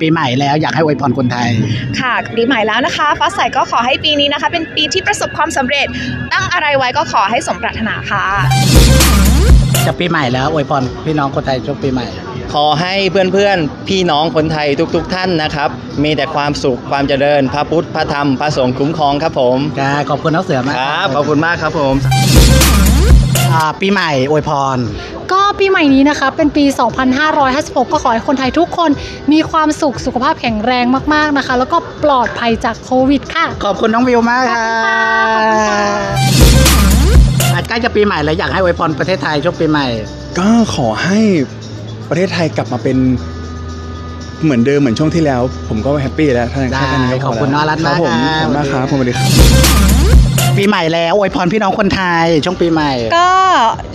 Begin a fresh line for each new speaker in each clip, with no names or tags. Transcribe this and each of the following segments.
ปีใหม่แล้วอยากให้อวยพรคนไทย
ค่ะปีใหม่แล้วนะคะ ฟ้าใสก็ขอให้ปีนี้นะคะ เป็นปีที่ประสบความสำเร็จ ตั้งอะไรไว้ก็ขอให้สมปรารถนาค่ะ
จะปีใหม่แล้วอวยพรพี่น้องคนไทยช่วงปีใหม่
ขอให้เพื่อนๆ พี่น้องคนไทยทุกๆท่านนะครับ มีแต่ความสุขความเจริญ พระพุทธ พระธรรม พระสงฆ์คุ้มครองครับผม
ครับขอบคุณน้องเสือมาก
ครับ ขอบคุณมากครับผม
อ่าปีใหม่อวยพร
ก็ปีใหม่นี้นะคะเป็นปี 2556 ก็ขอให้คนไทยทุกคนมีความสุขสุขภาพแข็งแรงมาก ๆนะคะ แล้วก็ปลอดภัยจากโควิดค่ะ
ขอบคุณน้องวิวมากค่ะ
ขอบคุณค่ะ
อะใกล้จะปีใหม่แล้วอยากให้อวยพรประเทศไทยช่วงปีใหม่
ก็ขอให้ประเทศไทยกลับมาเป็นเหมือนเดิมเหมือนช่วงที่แล้ว ผมก็แฮปปี้แล้วท่าน
ได้
ท่านนี้ก็พ
ขอบคุณ
แล้ว
น้องรัตน์
ครับผม
มาก
ขอบคุณมาก
ค
ค
รั
รับบผมสวัสดีครับ
ปีใหม่แล้วอวยพรพี่น้องคนไทยช่วงปีใหม่
ก็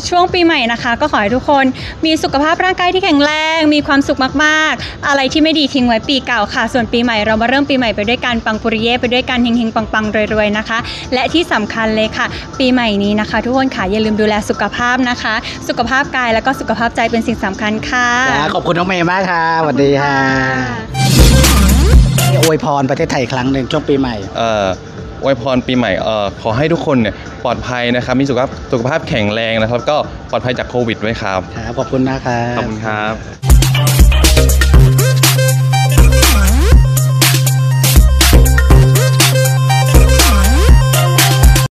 ช่วงปีใหม่นะคะ ก็ขอให้ทุกคนมีสุขภาพร่างกายที่แข็งแรง มีความสุขมากๆ อะไรที่ไม่ดีทิ้งไว้ปีเก่าค่ะ ส่วนปีใหม่เรามาเริ่มปีใหม่ไปด้วยกันปังปุริเย่ไปด้วยกันเฮงๆปังๆรวยๆนะคะ และที่สำคัญเลยค่ะ ปีใหม่นี้นะคะ ทุกคนค่ะอย่าลืมดูแลสุขภาพนะคะ สุขภาพกายแล้วก็สุขภาพใจเป็นสิ่งสำคัญค่ะ
จ้าขอบคุณน้องเมย์มากค่ะสวัสดีค่ะอวยพรประเทศไทยอีกครั้งหนึ่งช่วงปีใหม่
เอ่อ อวยพรปีใหม่เอ่อขอให้ทุกคนเนี่ยปลอดภัยนะครับ มีสุขภาพสุขภาพแข็งแรงนะครับ ก็ปลอดภัยจากโควิดด้วยครับ
ครับขอบคุณนะครับ
ขอบคุณครับ